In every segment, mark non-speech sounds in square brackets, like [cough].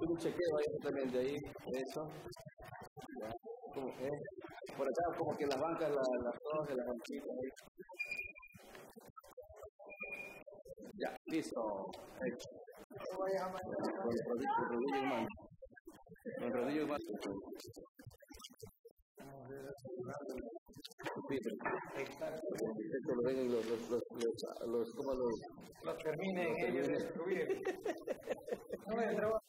Un chequeo ahí de ahí, eso. Como, eh, por acá como que las bancas, las, las cosas de las banquitas ahí. Ya, listo. Con el rodillo, rodillo y mano. Con el rodillo y mano. Esto lo los, los, los, los, los, como los, Los termine ellos de destruir. No me trabajo.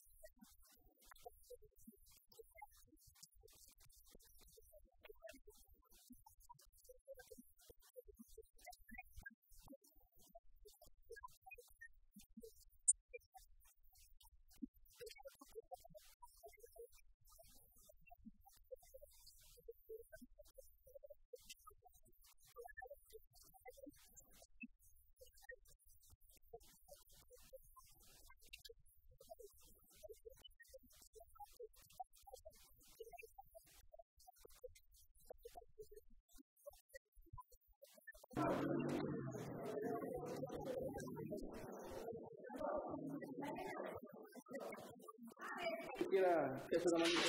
Quiera que hace una manita.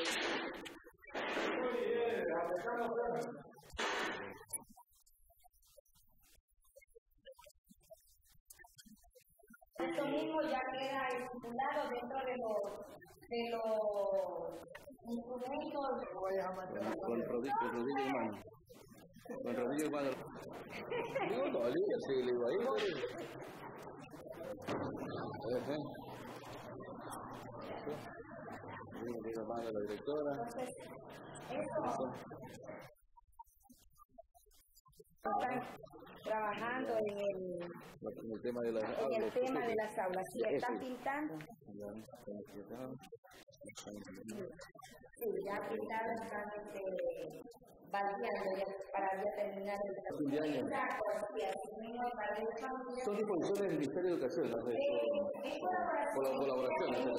Esto mismo ya queda estipulado dentro de los, de los instrumentos Con el rodillo, el rodillo y mano. Con rodillo y mano. Digo, no, sí, le digo ahí. [laughs] Ajá. Digo, digo, mano la directora. Eso. están trabajando en el, En el tema de las en el aulas, tema sí, de las aulas. Si están pintando, sí, ya pintaron, están este, validando ya para ya terminar el. Son disposiciones del Ministerio de Educación, ¿no? De- Eh, Con la colaboración, en ¿no?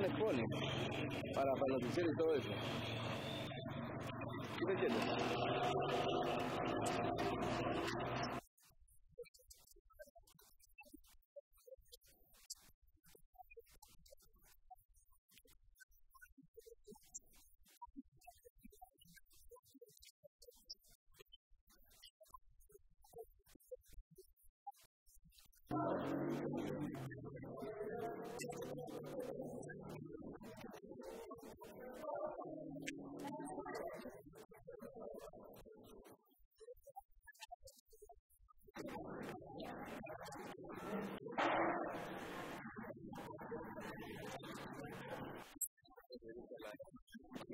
Les pone para, para noticiero y todo eso. ¿Sí me entiendes?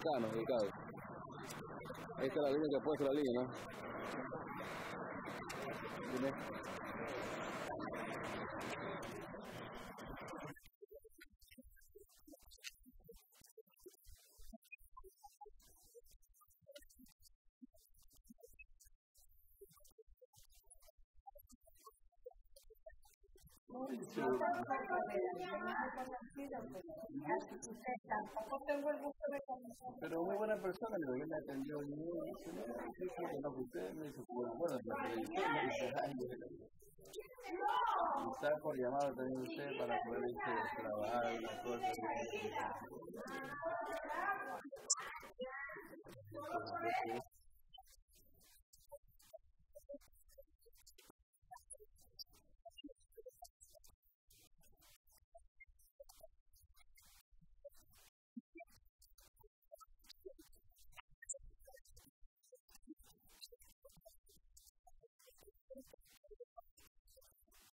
Esta es la línea que ha puesto la línea, ¿no? Tampoco tengo el gusto de conocer. Pero muy buena persona, pero yo me atendió y me dice, no, dice que no, que usted me dice, bueno, bueno, la televisión me dice, ay, y está por llamado también usted para poder este, trabajar una cosa.